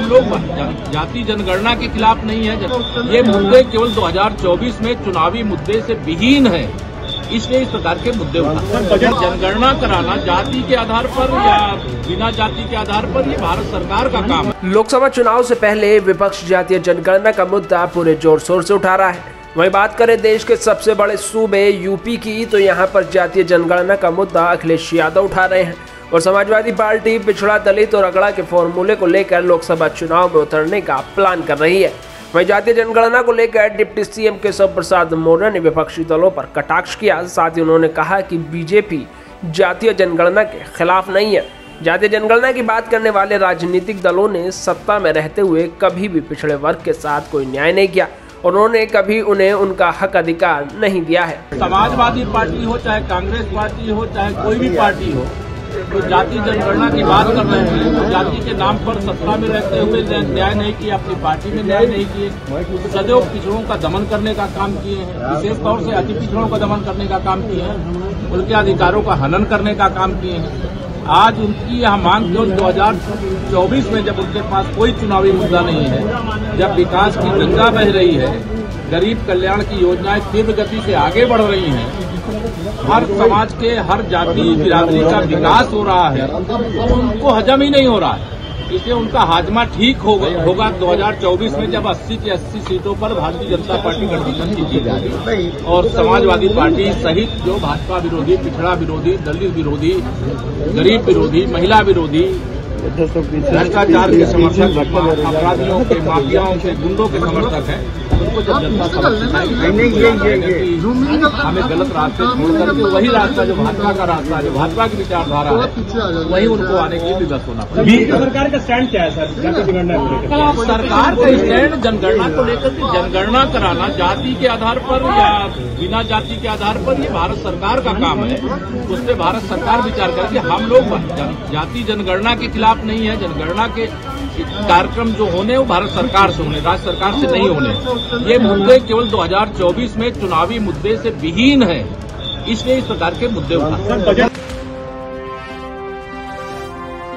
हम लोग जाति जनगणना के खिलाफ नहीं है ये मुद्दे केवल 2024 में चुनावी मुद्दे से विहीन है इसलिए इस प्रकार के मुद्दे उठाते हैं। जनगणना कराना जाति के आधार पर या बिना जाति के आधार पर ये भारत सरकार का काम है। लोकसभा चुनाव से पहले विपक्ष जातीय जनगणना का मुद्दा पूरे ज़ोर शोर से उठा रहा है। वहीं बात करें देश के सबसे बड़े सूबे यूपी की तो यहाँ पर जातीय जनगणना का मुद्दा अखिलेश यादव उठा रहे हैं। और समाजवादी पार्टी पिछड़ा दलित और अगड़ा के फॉर्मूले को लेकर लोकसभा चुनाव में उतरने का प्लान कर रही है। वहीं जातीय जनगणना को लेकर डिप्टी सीएम केशव प्रसाद मौर्य ने विपक्षी दलों पर कटाक्ष किया। साथ ही उन्होंने कहा कि बीजेपी जातीय जनगणना के खिलाफ नहीं है। जातीय जनगणना की बात करने वाले राजनीतिक दलों ने सत्ता में रहते हुए कभी भी पिछड़े वर्ग के साथ कोई न्याय नहीं किया और उन्होंने कभी उन्हें उनका हक अधिकार नहीं दिया है। समाजवादी पार्टी हो, चाहे कांग्रेस पार्टी हो, चाहे कोई भी पार्टी हो तो जाति जनगणना की बात कर रहे हैं तो जाति के नाम पर सत्ता में रहते हुए न्याय नहीं किया, अपनी पार्टी में न्याय नहीं किए, सदैव पिछड़ों का दमन करने का काम किए हैं, विशेष तौर से अति पिछड़ों का दमन करने का काम किए हैं, उनके अधिकारों का हनन करने का काम किए हैं। आज उनकी यह मांग केवल 2024 में जब उनके पास कोई चुनावी मुद्दा नहीं है, जब विकास की गंगा बह रही है गरीब कल्याण की योजनाएँ तीव्र गति से आगे बढ़ रही हैं। हर समाज के, हर जाति बिरादरी का विकास हो रहा है। उनको हजम ही नहीं हो रहा है। इसलिए उनका हाजमा ठीक होगा। होगा 2024 में जब 80 की 80 सीटों पर भारतीय जनता पार्टी गठबंधन की जीत जाएगी और समाजवादी पार्टी सहित जो भाजपा विरोधी, पिछड़ा विरोधी, दलित विरोधी, गरीब विरोधी, महिला विरोधी, भ्रष्टाचार के समर्थक, अपराधियों के, माफियाओं के, गुंडों के समर्थक हैं। उनको जब जनता समझ हमें गलत रास्ते छोड़ करके वही रास्ता जो भाजपा का रास्ता है जो भाजपा की विचारधारा है वही उनको आने के लिए विवश होना पड़ेगा। सरकार का स्टैंड क्या है सर? जनगणना सरकार का स्टैंड जनगणना को लेकर के जनगणना कराना जाति के आधार पर या बिना जाति के आधार पर ये भारत सरकार का काम है। उस पर भारत सरकार विचार करके हम लोग जाति जनगणना के खिलाफ नहीं है जनगणना के कार्यक्रम जो होने, वो भारत सरकार से होने, राज्य सरकार से नहीं होने। ये मुद्दे केवल 2024 में चुनावी मुद्दे से विहीन है, इसलिए इस प्रकार के मुद्दे उठाते हैं।